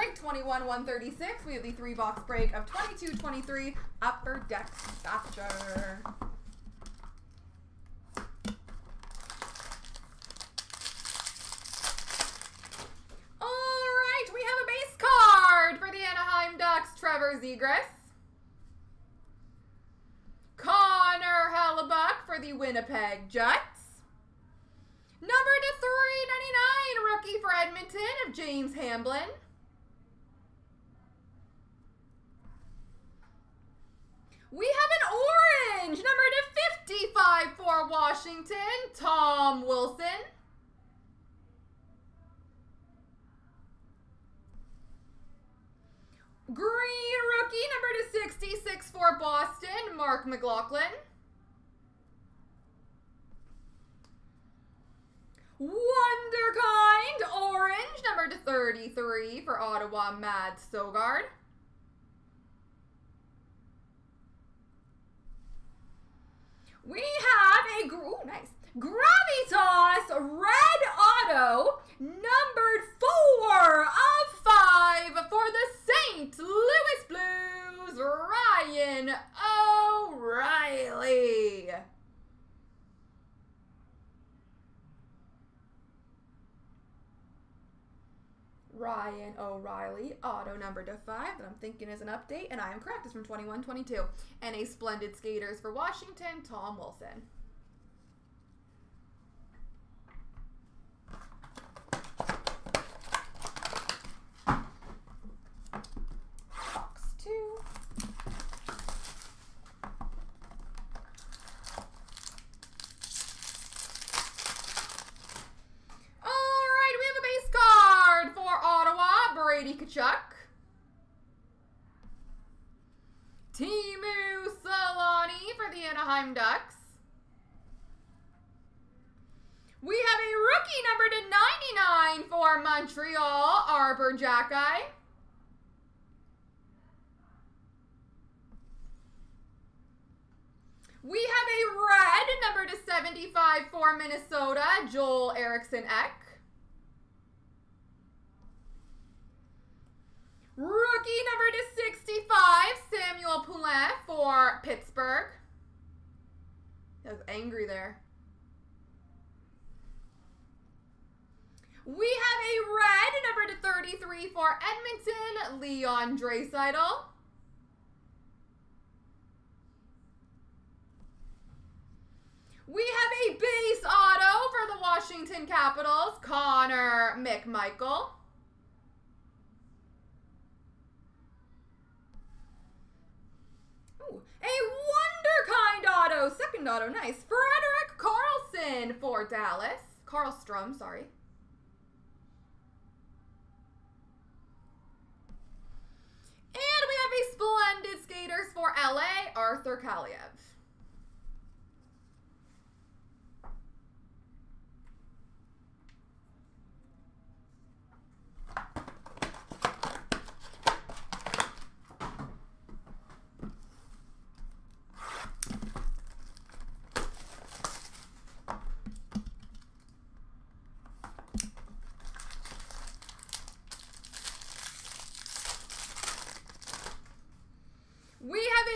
break 21 136. We have the three box break of 22 23 Upper Deck Stature. All right, we have a base card for the Anaheim Ducks, Trevor Zegras. Connor Hellebuyck for the Winnipeg Jets. Number to 399, rookie for Edmonton of James Hamblin. We have an orange, number to 55 for Washington, Tom Wilson. Green rookie, number to 66 for Boston, Marc McLaughlin. Wonderkind orange, number to 33 for Ottawa, Mad Sogaard. We have a ooh, nice Gravitas Red Auto, numbered four of five for the St. Louis Blues, Ryan O'Reilly. Ryan O'Reilly, auto number to five that I'm thinking is an update, and I am correct. It's from 21-22. And a splendid skaters for Washington, Tom Wilson. Box two. All right, we have a base card for Tkachuk. Teemu Selanne for the Anaheim Ducks. We have a rookie number to 99 for Montreal, Arber Xhekaj. We have a red number to 75 for Minnesota, Joel Eriksson Ek. Rookie number to 65, Samuel Poulin for Pittsburgh. That was angry there. We have a red number to 33 for Edmonton, Leon Draisaitl. We have a base auto for the Washington Capitals, Connor McMichael. A Wonderkind auto, second auto, nice. Frederick Carlson for Dallas. Karlstrom, sorry. And we have a splendid skaters for LA, Arthur Kaliyev.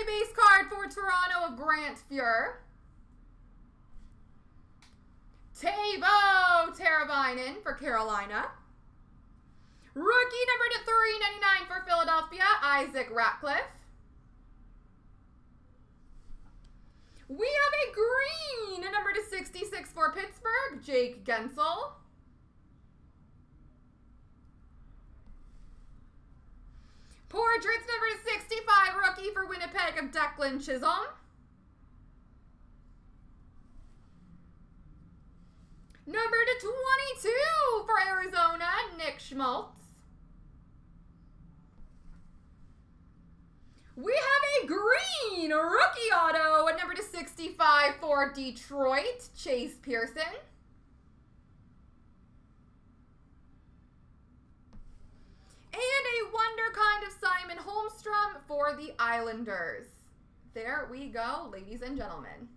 Base card for Toronto of Grant Fuhr. Teuvo Teravainen for Carolina. Rookie number to 399 for Philadelphia, Isaac Ratcliffe. We have a green number to 66 for Pittsburgh, Jake Guentzel. Portraits number to 65, rookie for of Declan Chisholm. Number to 22 for Arizona, Nick Schmaltz. We have a green rookie auto at number to 65 for Detroit, Chase Pearson. And a wonder kind of Simon Holmstrom for the Islanders. There we go, ladies and gentlemen.